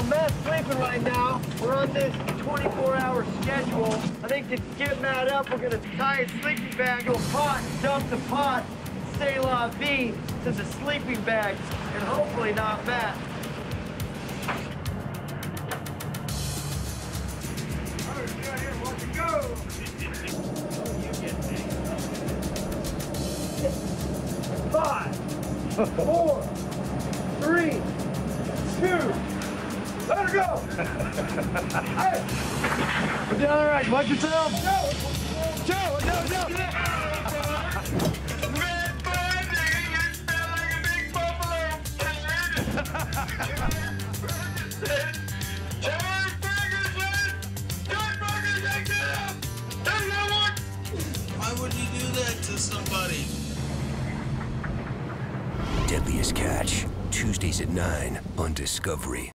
Matt's sleeping right now. We're on this 24-hour schedule. I think to get Matt up, we're gonna tie his sleeping bag to a pot, dump the pot, say la vie to the sleeping bag, and hopefully not Matt. Five, four, go! hey! We're doing all right. Watch yourself. Joe! Joe! Joe! Joe! Why would you do that to somebody? Deadliest Catch, Tuesdays at 9 on Discovery.